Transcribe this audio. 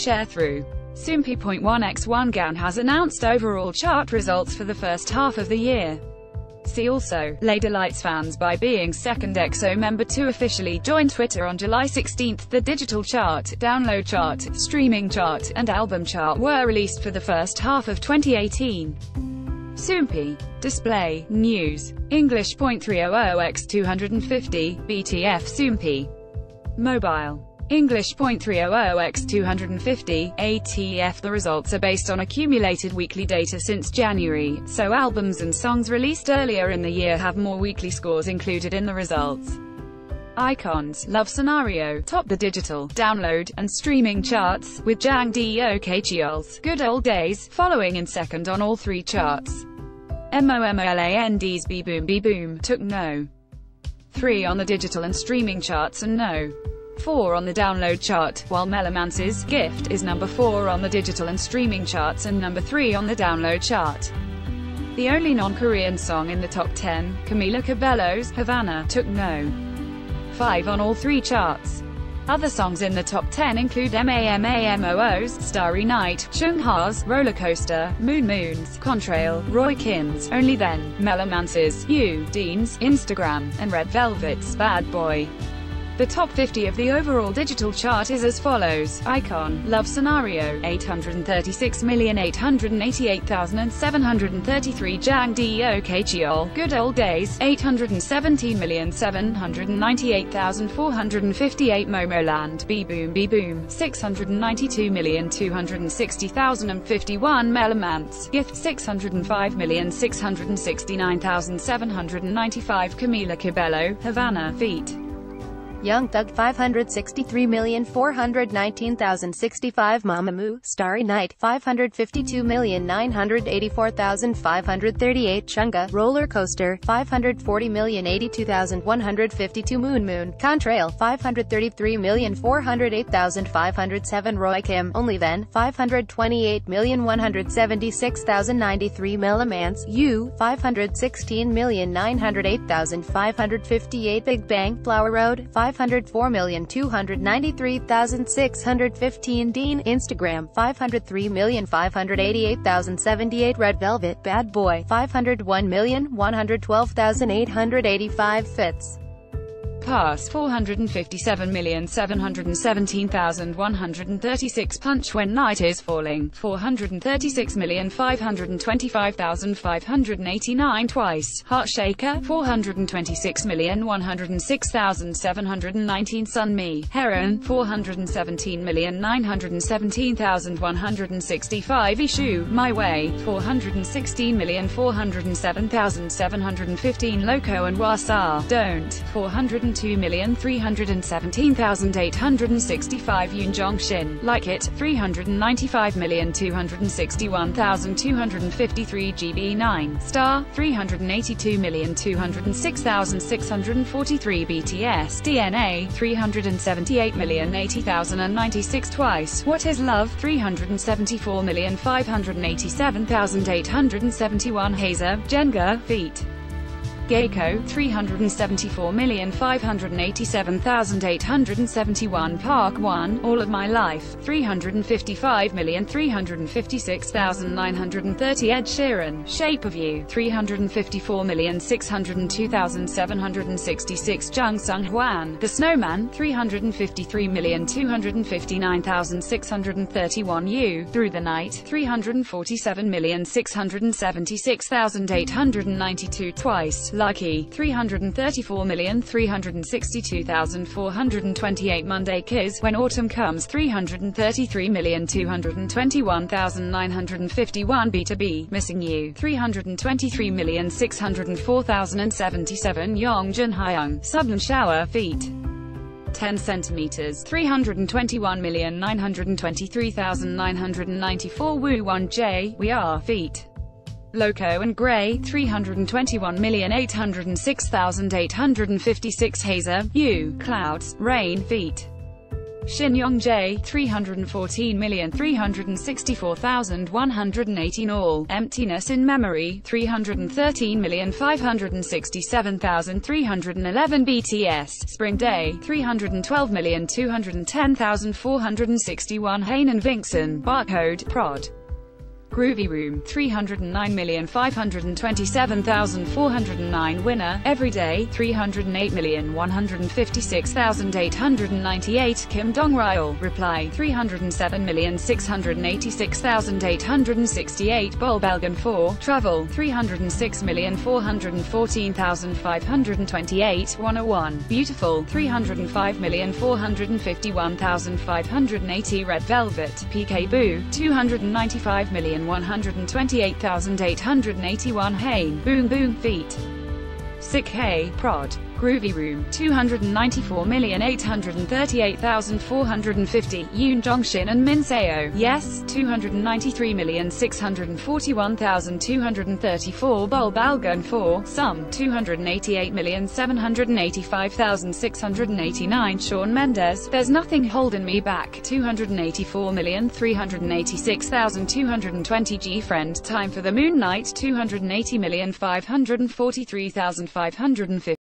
share through. Soompi.1x1 Gaon has announced overall chart results for the first half of the year. See also, Lay Delights fans by being second EXO member to officially join Twitter on July 16. The digital chart, download chart, streaming chart, and album chart were released for the first half of 2018. Soompi. Display, News. English .300x250, BTF Soompi. Mobile. English .300x250, ATF The results are based on accumulated weekly data since January, so albums and songs released earlier in the year have more weekly scores included in the results. iKON's, Love Scenario top the digital, download, and streaming charts, with Jang Deok Cheol's Good Old Days following in second on all three charts. MOMOLAND's Be Boom Be Boom took no. 3 on the digital and streaming charts and no. 4 on the download chart, while Melomance's Gift is number 4 on the digital and streaming charts and number 3 on the download chart. The only non-Korean song in the top 10, Camila Cabello's Havana, took no. 5 on all three charts. Other songs in the top 10 include MAMAMOO's Starry Night, Chungha's Roller Coaster, Moon Moon's Contrail, Roy Kim's Only Then, Melomance's You, Dean's Instagram, and Red Velvet's Bad Boy. The top 50 of the overall digital chart is as follows. iKON, Love Scenario, 836,888,733 Jang Deok Cheol, Good Old Days, 817,798,458 Momoland, Be Boom Be Boom, 692,260,051 Melomance, Gift 605,669,795 Camila Cabello, Havana, Feet. Young Thug 563,419,065 Mamamoo, Starry Night 552,984,538 Chungha, Roller Coaster 540,082,152 Moon Moon, Contrail 533,408,507 Roy Kim, Only Then 528,176,093 Melomance, You 516,908,558 Big Bang, Flower Road 5 504,293,615 Dean, Instagram, 503,588,078 Red Velvet, Bad Boy, 501,112,885 Fits. Pass 457,717,136 Punch When Night is Falling 436,525,589 Twice Heart Shaker 426,106,719 Sun Me Heroine 417,917,165 issue My Way 416,407,715 Loco and Hwasa Don't 400 2,317,865 Yoonjong Like It, 395,261,253 GB9, Star, 382,206,643 BTS, DNA, 378,080,096 Twice, What Is Love, 374,587,871 Heize, Jenga, Feet. Gaeko, 374,587,871 Park Won, All of My Life, 355,356,930 Ed Sheeran, Shape of You, 354,602,766 Jung Sung Hwan, The Snowman, 353,259,631 You, Through the Night, 347,676,892 Twice, Lucky, 334,362,428 Monday Kiz, When Autumn Comes 333,221,951 BTOB, Missing You, 323,604,077 Yong Jun Hyung, Sudden Shower, Feet. 10 centimeters, 321,923,994 Woo Won Jae, We Are, Feet. Loco and Gray, 321,806,856 Heize, U, Clouds, Rain, Feet. Shin Yong Jae, 314,364,118 all, Emptiness in Memory, 313,567,311 BTS, Spring Day, 312,210,461 Hanen Vingson, Barcode, Prod. Groovy Room, 309,527,409 Winner, Everyday, 308,156,898 Kim Dong Ryul, Reply, 307,686,868 Bolbalgan 4, Travel, 306,414,528 101, Beautiful, 305,451,580 Red Velvet, Peek-A-Boo, 295 million. 128,881 Hain, Boom Boom Feet. Sick Hay, Prod. Groovy Room, 294,838,450, Yoon Jongshin and Min Seo, Yes, 293,641,234, Bolbalgan 4, Sum, 288,785,689, Shawn Mendes, There's Nothing Holding Me Back, 284,386,220, G Friend, Time for the Moon Night, 280,543,550,